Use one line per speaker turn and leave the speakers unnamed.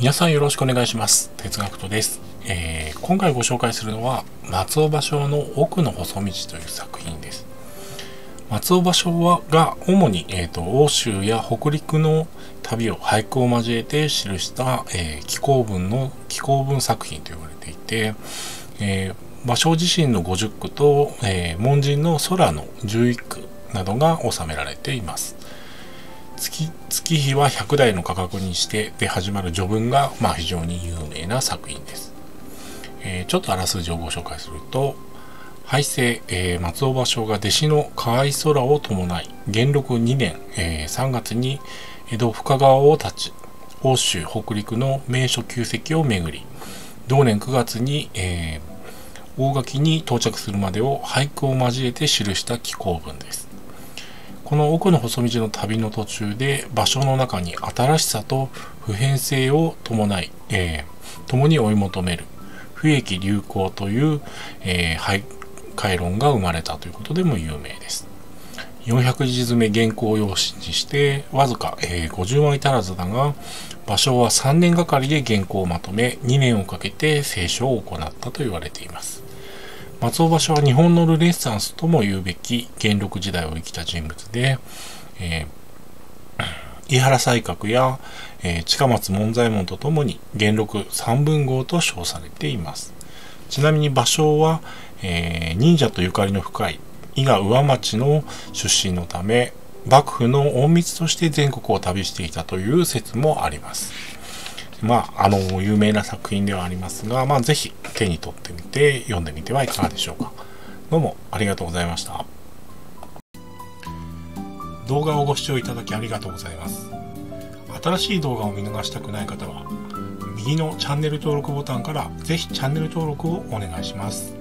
皆さんよろしくお願いします。哲学とです、えー、今回ご紹介するのは松尾芭蕉の奥の細道という作品です。松尾芭蕉はが主に、えーと、欧州や北陸の旅を俳句を交えて記した、えー、気候文の気候文作品と呼ばれていて、えー、芭蕉自身の50句と、えー、門人の空の11句などが収められています。月月日は100台の価格にしてで始まる序文が、まあ、非常に有名な作品です、えー、ちょっとあらすじをご紹介すると廃政、えー、松尾芭蕉が弟子の河合空を伴い元禄2年、えー、3月に江戸深川を立ち欧州北陸の名所旧跡を巡り同年9月に、えー、大垣に到着するまでを俳句を交えて記した紀行文です。この奥の細道の旅の途中で場所の中に新しさと普遍性を伴い、えー、共に追い求める不益流行という、えー、回論が生まれたということでも有名です。400字詰め原稿用紙にしてわずか、えー、50枚足らずだが場所は3年がかりで原稿をまとめ2年をかけて清書を行ったと言われています。松尾芭蕉は日本のルネッサンスとも言うべき元禄時代を生きた人物で、えー、井原西閣や、えー、近松門左衛門とともに元禄三文豪と称されています。ちなみに芭蕉は、えー、忍者とゆかりの深い伊賀上町の出身のため幕府の隠密として全国を旅していたという説もあります。まあ、あの、有名な作品ではありますが、まあ、ぜひ手に取ってみて読んでみてはいかがでしょうか。どうもありがとうございました。動画をご視聴いただきありがとうございます。新しい動画を見逃したくない方は、右のチャンネル登録ボタンからぜひチャンネル登録をお願いします。